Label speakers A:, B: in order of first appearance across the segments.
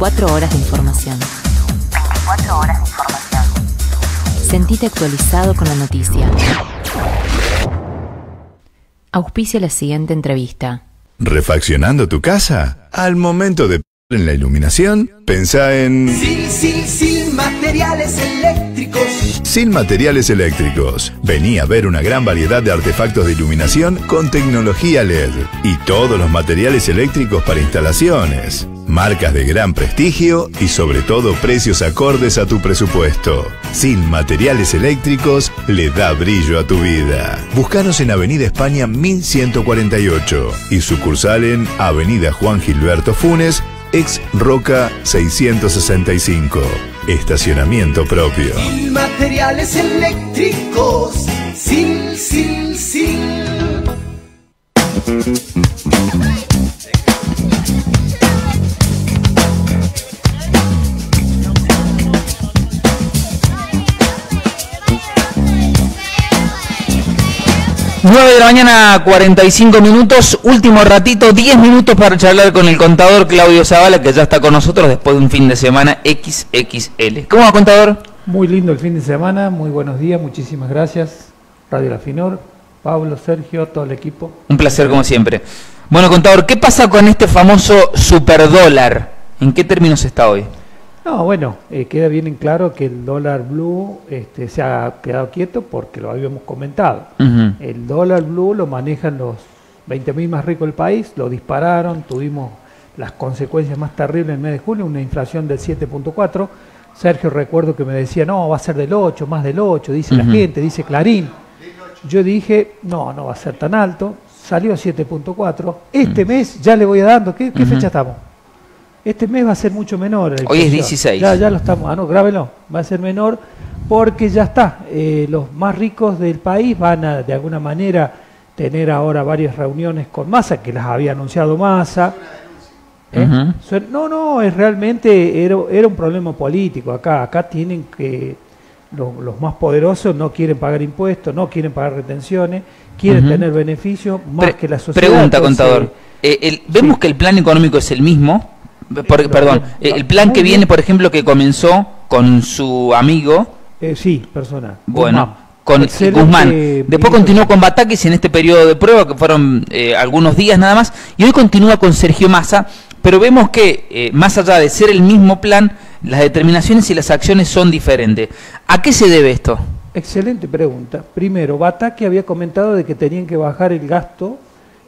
A: 24 horas de información.
B: 24 horas de información.
A: Sentite actualizado con la noticia. Auspicia la siguiente entrevista.
C: ¿Refaccionando tu casa? Al momento de en la iluminación, pensá en
D: Sil, sil, sil, materiales eléctricos.
C: Sin Materiales Eléctricos. Vení a ver una gran variedad de artefactos de iluminación con tecnología LED y todos los materiales eléctricos para instalaciones marcas de gran prestigio y sobre todo precios acordes a tu presupuesto. Sin materiales eléctricos le da brillo a tu vida. Búscanos en Avenida España 1148 y sucursal en Avenida Juan Gilberto Funes, ex Roca 665. Estacionamiento propio.
D: Sin materiales eléctricos, sin, sin, sin.
E: 9 de la mañana, 45 minutos, último ratito, 10 minutos para charlar con el contador Claudio Zavala, que ya está con nosotros después de un fin de semana XXL. ¿Cómo va, contador?
F: Muy lindo el fin de semana, muy buenos días, muchísimas gracias. Radio La Finor, Pablo, Sergio, todo el equipo.
E: Un placer como siempre. Bueno, contador, ¿qué pasa con este famoso superdólar? ¿En qué términos está hoy?
F: No, bueno, eh, queda bien en claro que el dólar blue este, se ha quedado quieto porque lo habíamos comentado. El dólar blue lo manejan los 20.000 más ricos del país, lo dispararon, tuvimos las consecuencias más terribles en el mes de julio, una inflación del 7.4. Sergio recuerdo que me decía, no, va a ser del 8, más del 8, dice la gente, dice Clarín. Yo dije, no, no va a ser tan alto, salió a 7.4. Este mes ya le voy dando, ¿qué, fecha estamos? Este mes va a ser mucho menor. la
E: Hoy es
F: inflación.
E: 16.
F: Ya, ya lo estamos, ah, no, grábelo, va a ser menor porque ya está. eh, los más ricos del país van a, de alguna manera, tener ahora varias reuniones con Massa, que las había anunciado Massa. ¿Eh? No, no, es realmente era, era un problema político acá. Acá tienen que los, los más poderosos no quieren pagar impuestos, no quieren pagar retenciones, quieren tener beneficios más
E: Pre-
F: que la sociedad.
E: Pregunta,
F: entonces,
E: contador. Eh, el- vemos que el plan económico es el mismo. Por- perdón, el plan que viene, por ejemplo, que comenzó con su amigo,
F: eh, sí, personal.
E: bueno,
F: Guzmán.
E: con Guzmán. Después continuó con Batakis en este periodo de prueba, que fueron eh, algunos días nada más, y hoy continúa con Sergio Massa, pero vemos que, eh, más allá de ser el mismo plan, las determinaciones y las acciones son diferentes. ¿A qué se debe esto?
F: Excelente pregunta. Primero, Bataki había comentado de que tenían que bajar el gasto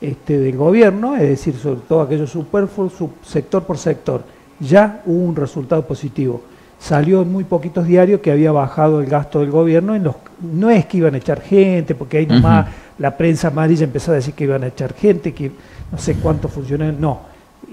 F: este, del gobierno, es decir, sobre todo aquello superfluo, sub- sector por sector. Ya hubo un resultado positivo. Salió en muy poquitos diarios que había bajado el gasto del gobierno. En los, no es que iban a echar gente, porque ahí nomás la prensa amarilla empezó a decir que iban a echar gente, que no sé cuánto funcionó. No,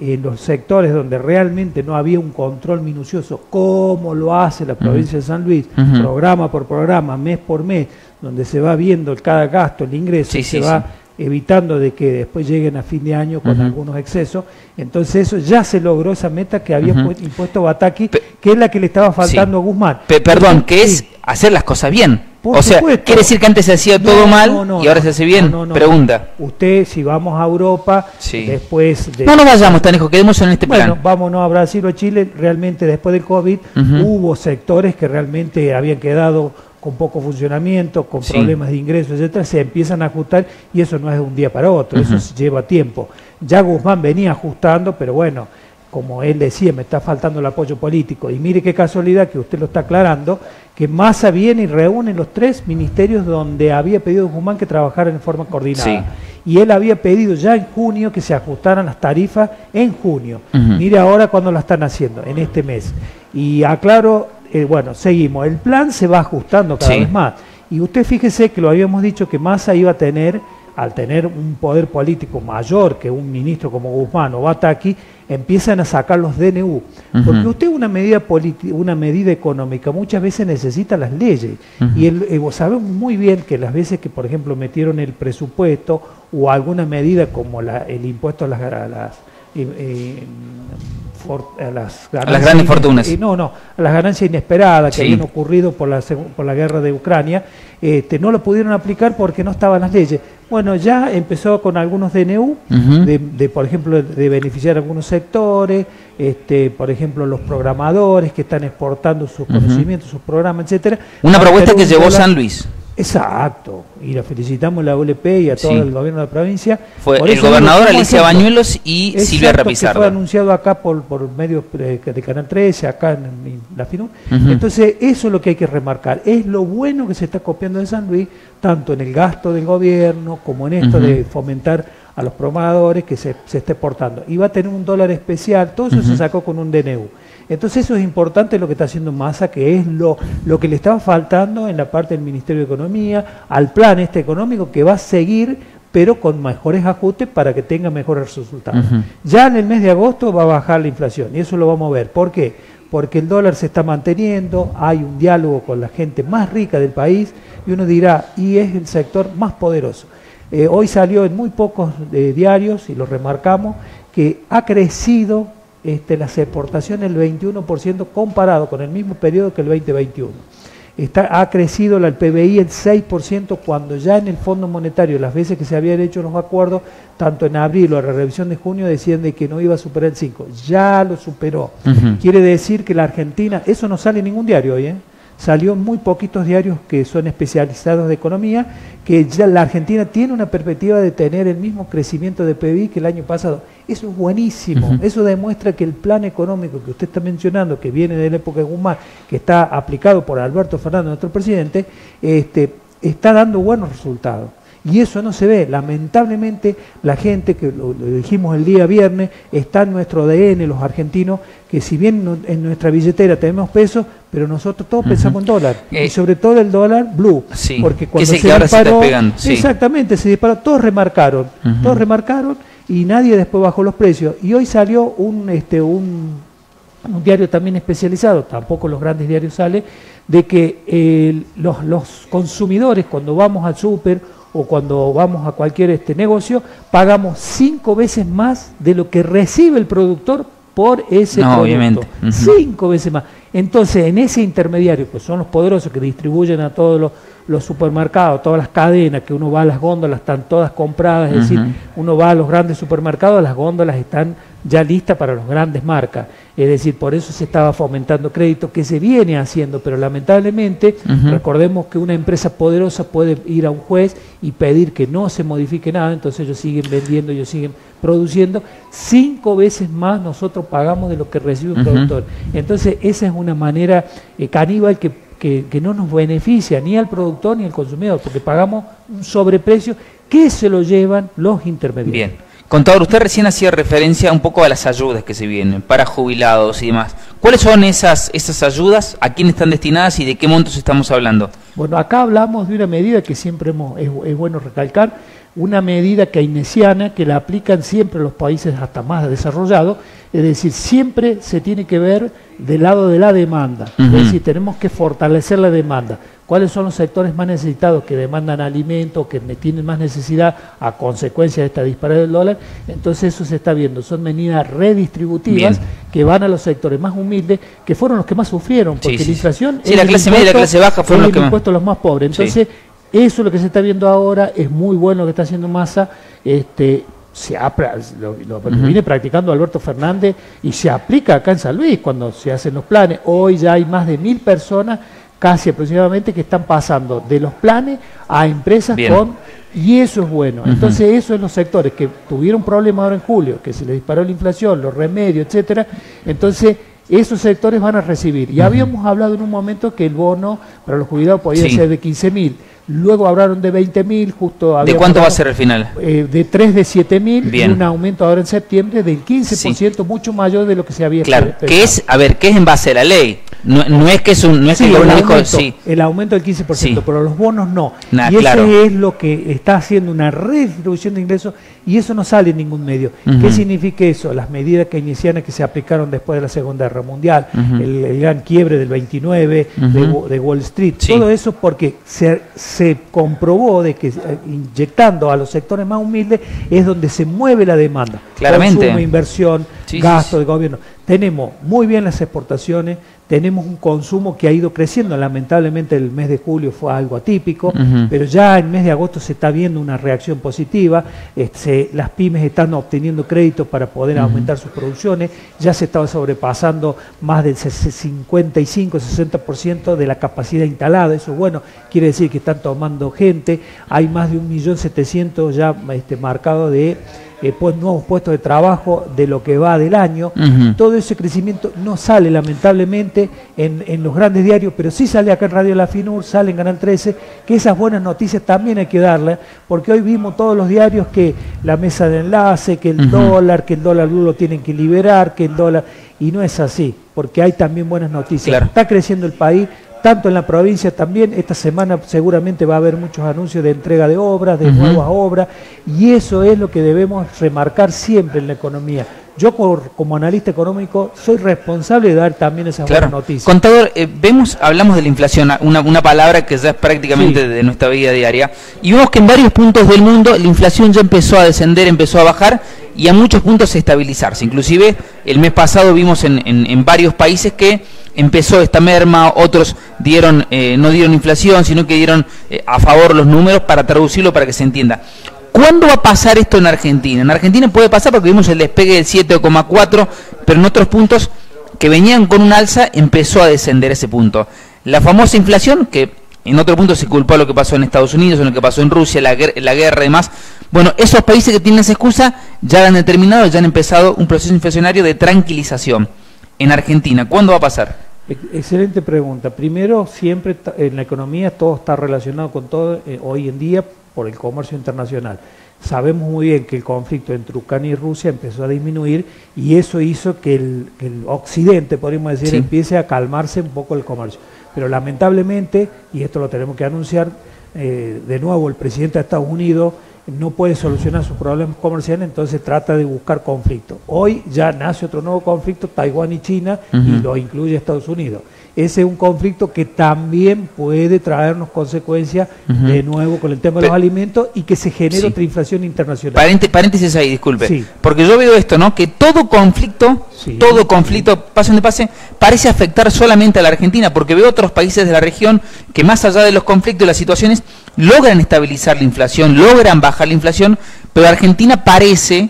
F: en los sectores donde realmente no había un control minucioso, como lo hace la provincia de San Luis, programa por programa, mes por mes, donde se va viendo cada gasto, el ingreso,
E: Sí,
F: y
E: sí,
F: se va
E: sí.
F: Evitando de que después lleguen a fin de año con algunos excesos. Entonces eso ya se logró esa meta que había impuesto Bataki,
E: Pe-
F: que es la que le estaba faltando a Guzmán.
E: Pe- perdón, que es
F: Sí.
E: hacer las cosas bien.
F: Por
E: o sea, quiere decir que antes se hacía todo mal
F: no, no,
E: y ahora se hace bien. Pregunta.
F: Usted, si vamos a Europa,
E: Sí.
F: después de...
E: No nos vayamos, Tanejo, quedémonos en este
F: Bueno,
E: plan.
F: vámonos a Brasil o a Chile. Realmente después del COVID hubo sectores que realmente habían quedado con poco funcionamiento, con
E: Sí.
F: problemas de ingresos, etcétera, se empiezan a ajustar y eso no es de un día para otro, eso lleva tiempo. Ya Guzmán venía ajustando, pero bueno, como él decía, me está faltando el apoyo político. Y mire qué casualidad que usted lo está aclarando, que Massa viene y reúne los tres ministerios donde había pedido Guzmán que trabajaran en forma coordinada.
E: Sí.
F: Y él había pedido ya en junio que se ajustaran las tarifas en junio. Mire ahora cuándo la están haciendo, en este mes. Y aclaro, eh, bueno, seguimos. El plan se va ajustando cada
E: Sí.
F: vez más. Y usted fíjese que lo habíamos dicho que Massa iba a tener, al tener un poder político mayor que un ministro como Guzmán o Bataki, empiezan a sacar los DNU. Porque usted una medida una medida económica muchas veces necesita las leyes. Y el, eh, vos sabemos muy bien que las veces que, por ejemplo, metieron el presupuesto o alguna medida como la- el impuesto a las, a las, eh, eh, for- a las,
E: las grandes fortunas.
F: no, no, a las ganancias inesperadas que
E: Sí.
F: habían ocurrido por la, por la guerra de Ucrania, este, no lo pudieron aplicar porque no estaban las leyes. Bueno, ya empezó con algunos DNU, de, de, por ejemplo, de beneficiar a algunos sectores, este, por ejemplo, los programadores que están exportando sus conocimientos, sus programas, etcétera.
E: Una propuesta que
F: un
E: llevó
F: dólar-
E: San Luis.
F: Exacto, y la felicitamos a la OLP y a todo
E: Sí.
F: el gobierno de la provincia.
E: Fue
F: Por
E: el gobernador Alicia. Bañuelos y
F: Exacto,
E: Silvia
F: que fue
E: Rapizardo.
F: anunciado acá por, por medios eh, de Canal 13, acá en, la FINU.
E: Ujú.
F: Entonces, eso es lo que hay que remarcar. Es lo bueno que se está copiando de San Luis, tanto en el gasto del gobierno como en esto de fomentar a los programadores que se, se esté portando. Y va a tener un dólar especial, todo eso se sacó con un DNU. Entonces eso es importante lo que está haciendo Massa, que es lo, lo que le estaba faltando en la parte del Ministerio de Economía, al plan este económico que va a seguir, pero con mejores ajustes para que tenga mejores resultados. Ya en el mes de agosto va a bajar la inflación y eso lo vamos a ver. ¿Por qué? Porque el dólar se está manteniendo, hay un diálogo con la gente más rica del país y uno dirá, y es el sector más poderoso. Eh, hoy salió en muy pocos eh, diarios, y lo remarcamos, que ha crecido este, las exportaciones el 21% comparado con el mismo periodo que el 2021. Está, ha crecido el PBI el 6% cuando ya en el Fondo Monetario, las veces que se habían hecho los acuerdos, tanto en abril o en la revisión de junio, decían de que no iba a superar el 5. Ya lo superó. Quiere decir que la Argentina, eso no sale en ningún diario hoy, ¿eh? Salió muy poquitos diarios que son especializados de economía, que ya la Argentina tiene una perspectiva de tener el mismo crecimiento de PIB que el año pasado. Eso es buenísimo, eso demuestra que el plan económico que usted está mencionando, que viene de la época de Guzmán, que está aplicado por Alberto Fernández, nuestro presidente, este, está dando buenos resultados. Y eso no se ve. Lamentablemente, la gente, que lo, lo dijimos el día viernes, está en nuestro ADN, los argentinos, que si bien no- en nuestra billetera tenemos pesos, pero nosotros todos pensamos en dólar.
E: Eh,
F: y sobre todo el dólar blue.
E: Sí,
F: Porque
E: que
F: cuando se disparó,
E: sí.
F: Exactamente, se disparó, todos remarcaron, todos remarcaron y nadie después bajó los precios. Y hoy salió un, este, un, un diario también especializado, tampoco los grandes diarios sale, de que eh, los, los consumidores cuando vamos al súper o cuando vamos a cualquier este negocio, pagamos cinco veces más de lo que recibe el productor por ese
E: No,
F: producto.
E: obviamente.
F: Cinco veces más. Entonces, en ese intermediario, que son los poderosos que distribuyen a todos los, los supermercados, todas las cadenas, que uno va a las góndolas, están todas compradas, es decir, uno va a los grandes supermercados, las góndolas están ya listas para las grandes marcas. Es decir, por eso se estaba fomentando crédito, que se viene haciendo, pero lamentablemente, recordemos que una empresa poderosa puede ir a un juez y pedir que no se modifique nada, entonces ellos siguen vendiendo, ellos siguen produciendo. Cinco veces más nosotros pagamos de lo que recibe un productor. Entonces, esa es una manera eh, caníbal que, que- que no nos beneficia ni al productor ni al consumidor, porque pagamos un sobreprecio que se lo llevan los intermediarios.
E: Bien. Contador, usted recién hacía referencia un poco a las ayudas que se vienen para jubilados y demás. ¿Cuáles son esas, esas ayudas? ¿A quién están destinadas y de qué montos estamos hablando?
F: Bueno, acá hablamos de una medida que siempre hemos, es, es bueno recalcar, una medida keynesiana que la aplican siempre los países hasta más desarrollados, es decir, siempre se tiene que ver del lado de la demanda, es decir, tenemos que fortalecer la demanda. ¿Cuáles son los sectores más necesitados que demandan alimentos, que ne- tienen más necesidad a consecuencia de esta disparada del dólar? Entonces eso se está viendo, son medidas redistributivas
E: Bien.
F: que van a los sectores más humildes, que fueron los que más sufrieron, porque
E: Sí, sí,
F: la inflación...
E: sí.
F: Es
E: la clase media y la clase baja fueron los que más-
F: impuesto a los más pobres. Entonces, eso es lo que se está viendo ahora, es muy bueno lo que está haciendo Massa, este, se ha lo, viene practicando Alberto Fernández y se aplica acá en San Luis cuando se hacen los planes. Hoy ya hay más de mil personas, casi aproximadamente, que están pasando de los planes a empresas
E: Bien.
F: con... Y eso es bueno. Entonces, eso es los sectores que tuvieron problemas ahora en julio, que se les disparó la inflación, los remedios, etcétera. Entonces, esos sectores van a recibir. Y habíamos hablado en un momento que el bono para los jubilados podía
E: Sí.
F: ser de 15 mil. Luego hablaron de 20 mil, justo
E: ¿De cuánto va a
F: hablado,
E: ser al final?
F: eh, de 3 de 7 mil y
E: Bien.
F: un aumento ahora en septiembre del 15%, mucho mayor de lo que se había
E: Claro, que es, a ver, ¿qué es en base a la ley? No, no es que es un, no es
F: Sí,
E: que el
F: el,
E: gobierno dijo,
F: aumento,
E: sí.
F: el aumento del 15%,
E: Sí.
F: pero los bonos no.
E: Nah,
F: y eso
E: claro.
F: es lo que está haciendo una redistribución de ingresos y eso no sale en ningún medio.
E: Ujú.
F: ¿Qué significa eso? Las medidas keynesianas que se aplicaron después de la Segunda Guerra Mundial,
E: Ujú.
F: el, el gran quiebre del 29 de,
E: Ujú.
F: Wa- de Wall Street,
E: Sí.
F: todo eso porque se, se comprobó de que eh, inyectando a los sectores más humildes es donde se mueve la demanda.
E: Claramente.
F: Consumo, inversión,
E: Sí, sí,
F: gasto
E: sí.
F: de gobierno. Tenemos muy bien las exportaciones, tenemos un consumo que ha ido creciendo, lamentablemente el mes de julio fue algo atípico, pero ya en el mes de agosto se está viendo una reacción positiva, este, las pymes están obteniendo créditos para poder aumentar sus producciones, ya se estaba sobrepasando más del 55-60% de la capacidad instalada, eso bueno, quiere decir que están tomando gente, hay más de 1.700.000 ya este, marcados de eh, pues, nuevos puestos de trabajo de lo que va del año. Todo ese crecimiento no sale lamentablemente en, en los grandes diarios, pero sí sale acá en Radio La Finur, sale en Canal 13, que esas buenas noticias también hay que darlas, porque hoy vimos todos los diarios que la mesa de enlace, que el dólar, que el dólar lo tienen que liberar, que el dólar... Y no es así, porque hay también buenas noticias.
E: Claro.
F: Está creciendo el país, tanto en la provincia también. Esta semana seguramente va a haber muchos anuncios de entrega de obras, de nuevas obras, y eso es lo que debemos remarcar siempre en la economía. Yo como analista económico soy responsable de dar también esas
E: Claro.
F: buenas noticias.
E: Contador, eh, vemos, hablamos de la inflación, una, una palabra que ya es prácticamente
F: Sí.
E: de nuestra vida diaria, y vemos que en varios puntos del mundo la inflación ya empezó a descender, empezó a bajar y a muchos puntos a estabilizarse. Inclusive el mes pasado vimos en, en- en varios países que empezó esta merma, otros dieron, eh, no dieron inflación, sino que dieron eh, a favor los números para traducirlo para que se entienda. ¿Cuándo va a pasar esto en Argentina? En Argentina puede pasar porque vimos el despegue del 7,4, pero en otros puntos que venían con un alza empezó a descender ese punto. La famosa inflación, que en otro punto se culpó a lo que pasó en Estados Unidos, en lo que pasó en Rusia, la, la guerra y demás. Bueno, esos países que tienen esa excusa ya han determinado, ya han empezado un proceso inflacionario de tranquilización. En Argentina, ¿cuándo va a pasar?
F: Ex- Excelente pregunta. Primero, siempre en la economía todo está relacionado con todo eh, hoy en día por el comercio internacional. Sabemos muy bien que el conflicto entre Ucrania y Rusia empezó a disminuir y eso hizo que el, que el occidente, podríamos decir,
E: Sí.
F: empiece a calmarse un poco el comercio. Pero lamentablemente, y esto lo tenemos que anunciar, eh, de nuevo el presidente de Estados Unidos no puede solucionar sus problemas comerciales, entonces trata de buscar conflicto. Hoy ya nace otro nuevo conflicto, Taiwán y China, y lo incluye Estados Unidos. Ese es un conflicto que también puede traernos consecuencias de nuevo con el tema de los alimentos y que se genere
E: Sí.
F: otra inflación internacional.
E: Parénte- paréntesis ahí, disculpe.
F: Sí.
E: Porque yo veo esto, ¿no? Que todo conflicto,
F: Sí.
E: todo conflicto, pase donde pase, parece afectar solamente a la Argentina, porque veo otros países de la región que más allá de los conflictos y las situaciones, logran estabilizar la inflación, logran bajar la inflación, pero Argentina parece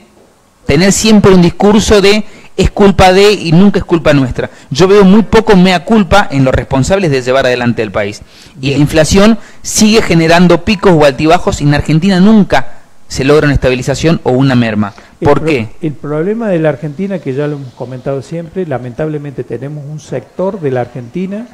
E: tener siempre un discurso de es culpa de y nunca es culpa nuestra. Yo veo muy poco mea culpa en los responsables de llevar adelante el país. Y la inflación sigue generando picos o altibajos y en Argentina nunca se logra una estabilización o una merma.
F: El
E: ¿Por
F: pro-
E: qué?
F: El problema de la Argentina, que ya lo hemos comentado siempre, lamentablemente tenemos un sector de la Argentina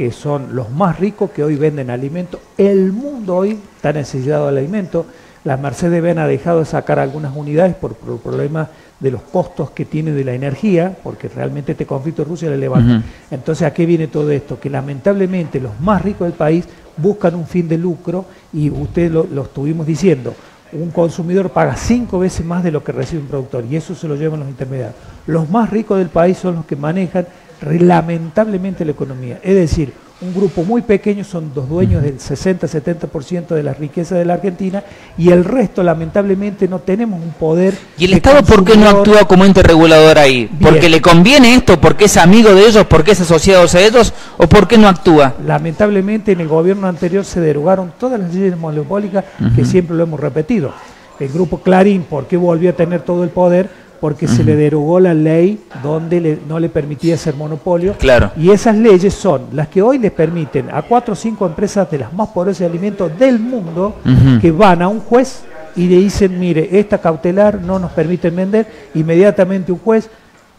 F: que son los más ricos que hoy venden alimentos. El mundo hoy está necesitado de alimentos. La Mercedes-Benz ha dejado de sacar algunas unidades por, por problemas de los costos que tiene de la energía, porque realmente este conflicto de Rusia le levanta. Entonces, ¿a qué viene todo esto? Que lamentablemente los más ricos del país buscan un fin de lucro y usted lo, lo estuvimos diciendo, un consumidor paga cinco veces más de lo que recibe un productor y eso se lo llevan los intermediarios. Los más ricos del país son los que manejan lamentablemente la economía. Es decir, un grupo muy pequeño son los dueños del 60-70% de la riqueza de la Argentina y el resto lamentablemente no tenemos un poder.
E: ¿Y el Estado por qué no actúa como ente regulador ahí?
F: Bien.
E: ¿Porque le conviene esto? ¿Porque es amigo de ellos? ¿Porque es asociado a ellos? ¿O por qué no actúa?
F: Lamentablemente en el gobierno anterior se derogaron todas las leyes monopólicas que siempre lo hemos repetido. El grupo Clarín, ¿por qué volvió a tener todo el poder? Porque se le derogó la ley donde le- no le permitía hacer monopolio.
E: Claro.
F: Y esas leyes son las que hoy les permiten a cuatro o cinco empresas de las más poderosas de alimentos del mundo que van a un juez y le dicen, mire, esta cautelar no nos permiten vender, inmediatamente un juez,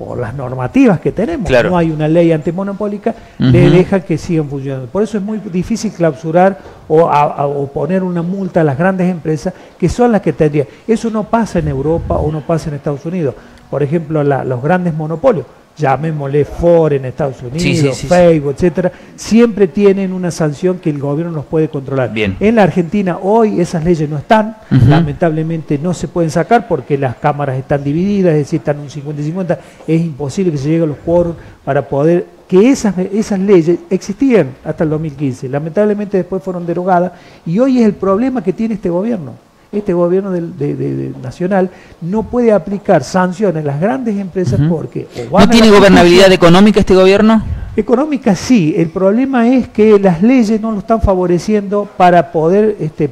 F: por las normativas que tenemos,
E: Claro.
F: no hay una ley antimonopólica,
E: Ujú.
F: le deja que sigan funcionando. Por eso es muy difícil clausurar o, a- a- o poner una multa a las grandes empresas que son las que tendrían. Eso no pasa en Europa o no pasa en Estados Unidos. Por ejemplo, la- los grandes monopolios, llamémosle Ford en Estados Unidos,
E: Sí, sí, sí, sí.
F: Facebook, etcétera, siempre tienen una sanción que el gobierno los puede controlar.
E: Bien.
F: En la Argentina hoy esas leyes no están, lamentablemente no se pueden sacar porque las cámaras están divididas, es decir, están un 50 y 50, es imposible que se llegue a los quórum para poder que esas, esas leyes existían hasta el 2015, lamentablemente después fueron derogadas y hoy es el problema que tiene este gobierno. Este gobierno de, de- de- nacional no puede aplicar sanciones a las grandes empresas porque...
E: ¿No tiene gobernabilidad
F: justicia-
E: económica este gobierno?
F: Económica sí, el problema es que las leyes no lo están favoreciendo para poder este,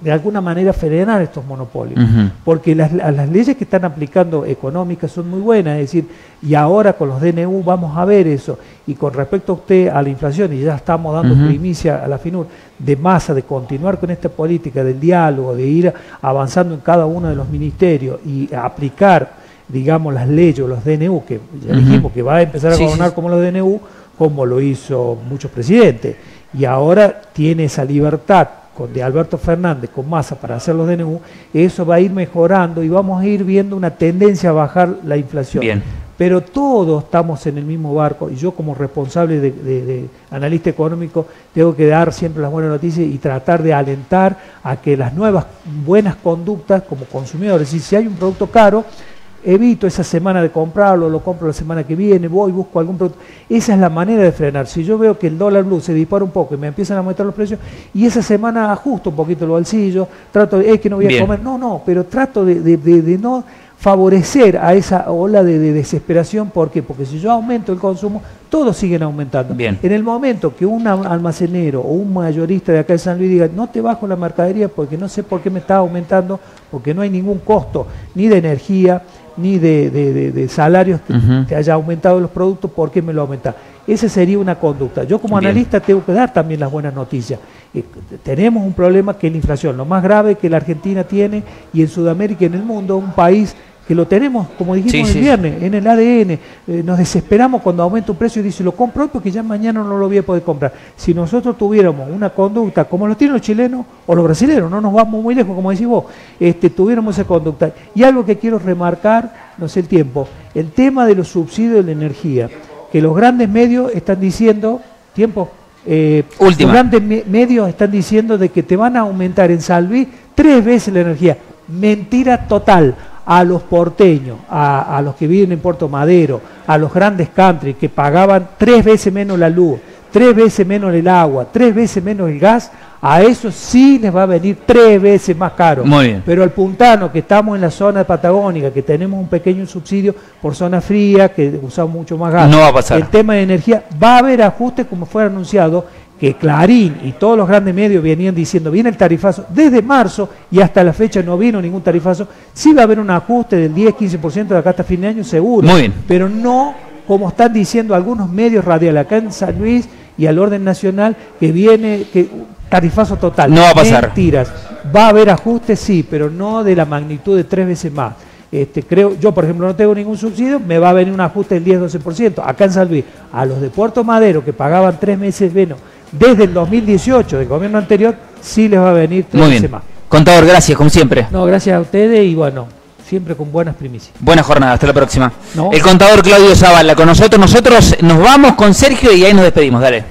F: de alguna manera frenar estos monopolios. Porque las, las leyes que están aplicando económicas son muy buenas, es decir, y ahora con los DNU vamos a ver eso. Y con respecto a usted a la inflación, y ya estamos dando primicia a la FINUR, de masa, de continuar con esta política del diálogo, de ir avanzando en cada uno de los ministerios y aplicar, digamos, las leyes o los DNU, que ya dijimos que va a empezar a
E: sí,
F: gobernar
E: sí.
F: como los DNU, como lo hizo muchos presidentes. Y ahora tiene esa libertad con de Alberto Fernández con masa para hacer los DNU, eso va a ir mejorando y vamos a ir viendo una tendencia a bajar la inflación.
E: Bien.
F: Pero todos estamos en el mismo barco y yo como responsable de, de- de analista económico tengo que dar siempre las buenas noticias y tratar de alentar a que las nuevas buenas conductas como consumidores, y si hay un producto caro, evito esa semana de comprarlo, lo compro la semana que viene, voy, busco algún producto. Esa es la manera de frenar. Si yo veo que el dólar blue se dispara un poco y me empiezan a aumentar los precios, y esa semana ajusto un poquito el bolsillo, trato de, es que no voy
E: Bien.
F: a comer, no, no, pero trato de, de- de- de no favorecer a esa ola de, de desesperación, ¿por qué? Porque si yo aumento el consumo, todos siguen aumentando.
E: Bien.
F: En el momento que un almacenero o un mayorista de acá de San Luis diga, no te bajo la mercadería porque no sé por qué me está aumentando, porque no hay ningún costo, ni de energía, ni de, de- de- de salarios que
E: Ujú.
F: te haya aumentado los productos, ¿por qué me lo aumenta? Esa sería una conducta. Yo como
E: Bien.
F: analista tengo que dar también las buenas noticias. Eh, tenemos un problema que es la inflación, lo más grave que la Argentina tiene y en Sudamérica y en el mundo, un país que lo tenemos, como dijimos
E: Sí,
F: el
E: sí.
F: viernes, en el ADN. Eh, nos desesperamos cuando aumenta un precio y dice, lo compro hoy porque ya mañana no lo voy a poder comprar. Si nosotros tuviéramos una conducta como lo tienen los chilenos o los brasileños, no nos vamos muy lejos, como decís vos, este, tuviéramos esa conducta. Y algo que quiero remarcar, no sé el tiempo, el tema de los subsidios de la energía, que los grandes medios están diciendo, tiempo, eh, los grandes me- medios están diciendo de que te van a aumentar en Salví tres veces la energía. Mentira total. A los porteños, a, a los que viven en Puerto Madero, a los grandes country que pagaban tres veces menos la luz, tres veces menos el agua, tres veces menos el gas, a eso sí les va a venir tres veces más caro.
E: Muy bien.
F: Pero al puntano, que estamos en la zona patagónica, que tenemos un pequeño subsidio por zona fría, que usamos mucho más gas.
E: No va a pasar.
F: El tema de energía, va a haber ajustes como fue anunciado, que Clarín y todos los grandes medios venían diciendo, viene el tarifazo, desde marzo y hasta la fecha no vino ningún tarifazo, sí va a haber un ajuste del 10-15% de acá hasta fin de año seguro.
E: Muy bien.
F: Pero no como están diciendo algunos medios radiales acá en San Luis y al orden nacional, que viene que tarifazo total.
E: No va a pasar.
F: Mentiras. Va a haber ajustes, sí, pero no de la magnitud de tres veces más. Este, creo, yo por ejemplo no tengo ningún subsidio, me va a venir un ajuste del 10-12%. Acá en San Luis, a los de Puerto Madero que pagaban tres meses menos desde el 2018 del gobierno anterior, sí les va a venir tres
E: Muy bien.
F: más.
E: Contador, gracias, como siempre.
F: No, gracias a ustedes y bueno, siempre con buenas primicias.
E: Buena jornada, hasta la próxima.
F: No.
E: El contador Claudio Zavala con nosotros. Nosotros nos vamos con Sergio y ahí nos despedimos. Dale.